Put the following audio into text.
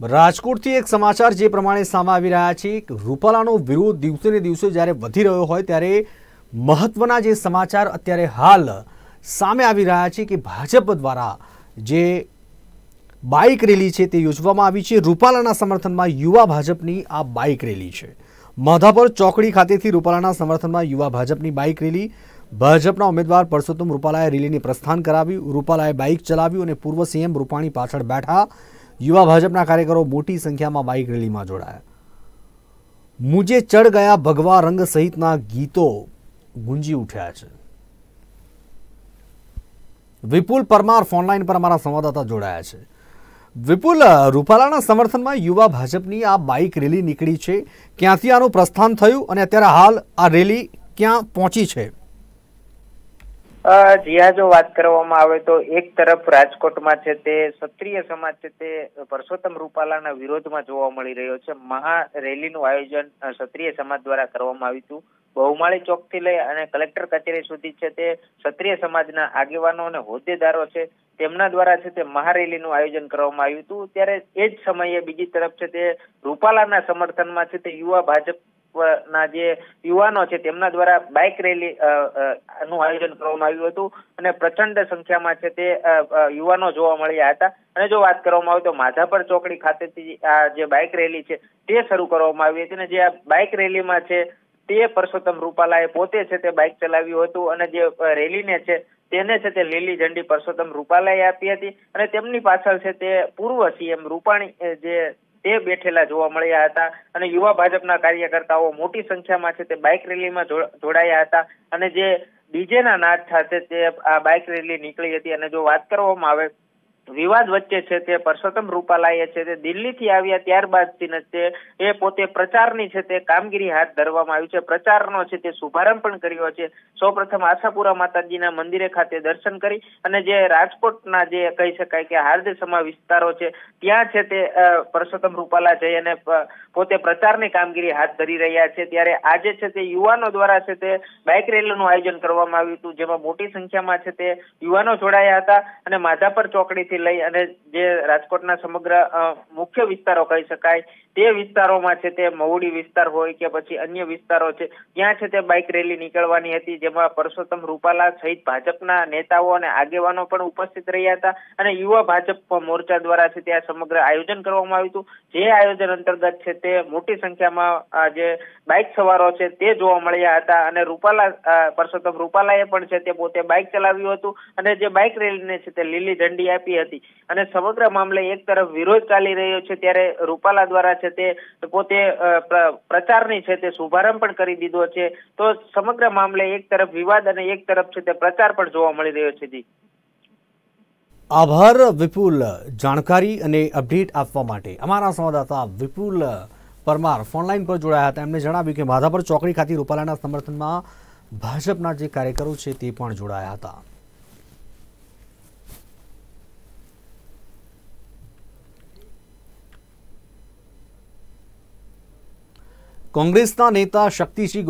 રાજકોટથી એક સમાચાર જે પ્રમાણે સામે આવી રહ્યા છે રૂપાલાનો વિરોધ દિવસે ને દિવસે જ્યારે વધી રહ્યો હોય ત્યારે મહત્વના જે સમાચાર અત્યારે હાલ સામે આવી રહ્યા છે કે ભાજપ દ્વારા જે બાઇક રેલી છે તે યોજવામાં આવી છે. રૂપાલાના સમર્થનમાં યુવા ભાજપની આ બાઇક રેલી છે. માધાપર ચોકડી ખાતેથી રૂપાલાના સમર્થનમાં યુવા ભાજપની બાઇક રેલી. ભાજપના ઉમેદવાર પરસોત્તમ રૂપાલાએ રેલીને પ્રસ્થાન કરાવ્યું. રૂપાલાએ બાઇક ચલાવ્યું અને પૂર્વ સીએમ રૂપાણી પાછળ બેઠા. યુવા ભાજપના કાર્યકરો મોટી સંખ્યામાં બાઇક રેલીમાં જોડાયા. મુજે ચડ ગયા ભગવા રંગ સહિતના ગીતો ગુંજી ઉઠ્યા છે. વિપુલ પરમાર ફોનલાઈન પર અમારા સંવાદદાતા જોડાયા છે. વિપુલ રૂપાલાના સમર્થનમાં યુવા ભાજપની આ બાઇક રેલી નીકળી છે. ક્યાંથી આનું પ્રસ્થાન થયું અને અત્યારે હાલ આ રેલી ક્યાં પહોંચી છે? અ, જ્યાં જો વાત કરવામાં આવે તો એક તરફ રાજકોટમાં છે તે ક્ષત્રિય સમાજ છે તે પરસોત્તમ રૂપાલાના વિરોધમાં જોવા મળી રહ્યો છે. મહા રેલીનું આયોજન ક્ષત્રિય સમાજ દ્વારા કરવામાં આવ્યું હતું. બહુમાળી ચોકથી લઈ અને કલેક્ટર કચેરી સુધી છે તે ક્ષત્રિય સમાજના આગેવાનો અને હોદ્દેદારો છે તેમના દ્વારા છે તે મહારેલીનું આયોજન કરવામાં આવ્યું હતું. ત્યારે એ જ સમયે બીજી તરફ છે તે રૂપાલાના સમર્થનમાં છે તે યુવા ભાજપ ના જે યુવાનો છે તેમના દ્વારા બાઇક રેલી નું આયોજન કરવામાં આવ્યું હતું અને પ્રચંડ સંખ્યામાં છે તે યુવાનો જોવા મળ્યા હતા. અને જો વાત કરવામાં આવે તો માધાપર ચોકડી ખાતેથી આ જે બાઇક રેલી છે તે શરૂ કરવામાં આવી હતી અને જે આ બાઇક રેલીમાં છે તે પરસોત્તમ રૂપાલાએ પોતે છે તે બાઇક ચલાવ્યું હતું અને જે રેલીને છે તેને છે તે લીલી ઝંડી પરસોત્તમ રૂપાલાએ આપી હતી અને તેમની પાછળ છે તે પૂર્વ સીએમ રૂપાણી જે તે બેઠેલા જોવા મળ્યા હતા અને યુવા ભાજપના કાર્યકર્તાઓ મોટી સંખ્યામાં છે તે બાઇક રેલીમાં જોડાયા હતા અને જે ડીજેના નાદ સાથે તે આ બાઇક રેલી નીકળી હતી અને જો વાત કરવામાં આવે વિવાદ વચ્ચે છે તે પરસોત્તમ રૂપાલાએ છે તે દિલ્હીથી આવ્યા ત્યારબાદથી તે એ પોતે પ્રચારની છે તે કામગીરી હાથ ધરવામાં આવી છે. પ્રચારનો છે તે શુભારંભ પણ કર્યો છે. સૌપ્રથમ આશાપુરા માતાજીના મંદિરે ખાતે દર્શન કરી અને જે રાજકોટના જે કહી શકાય કે હાર્દસમા વિસ્તારો છે, ત્યાં છે તે પરસોત્તમ રૂપાલા જઈ અને પોતે પ્રચારની કામગીરી હાથ ધરી રહ્યા છે. ત્યારે આજે છે તે યુવાનો દ્વારા છે તે બાઇક રેલીનું આયોજન કરવામાં આવ્યું હતું, જેમાં મોટી સંખ્યામાં છે તે યુવાનો જોડાયા હતા અને માધાપર ચોકડીથી લઈ અને જે રાજકોટના સમગ્ર મુખ્ય વિસ્તારો કહી શકાય, તે વિસ્તારોમાં છે તે મહુડી વિસ્તાર હોય કે પછી અન્ય વિસ્તારો છે, ત્યાં છે તે બાઇક રેલી નીકળવાની હતી, જેમાં પરસોત્તમ રૂપાલા સહિત ભાજપના નેતાઓ અને આગેવાનો પણ ઉપસ્થિત રહ્યા હતા અને યુવા ભાજપ મોરચા દ્વારા છે તે આ સમગ્ર આયોજન કરવામાં આવ્યું હતું. જે આયોજન અંતર્ગત છે તે મોટી સંખ્યામાં જે બાઇક સવારો છે તે જોવા મળ્યા હતા અને રૂપાલા પરસોત્તમ રૂપાલાએ પણ છે તે પોતે બાઇક ચલાવ્યું હતું અને જે બાઇક રેલીને છે તે લીલી ઝંડી આપી હતી. અને સમગ્ર મામલે એક તરફ વિરોધ ચાલી રહ્યો છે ત્યારે રૂપાલા દ્વારા છે તે પોતે પ્રચારની છે તે શુભારંભ પણ કરી દીધો છે. તો સમગ્ર મામલે એક તરફ વિવાદ અને એક તરફ છે તે પ્રચાર પણ જોવા મળી રહ્યો છે જી. આભાર, વિપુલ. જાણકારી અને અપડેટ આપવા માટે. અમારા સંવાદદાતા વિપુલ પરમાર ફોનલાઈન પર જોડાયા હતા. એમણે જણાવ્યું કે માધાપર ચોકડી ખાતે રૂપાલાના સમર્થનમાં ભાજપના જે કાર્યકરો છે તે પણ જોડાયા હતા. કોંગ્રેસના નેતા શક્તિસિંહ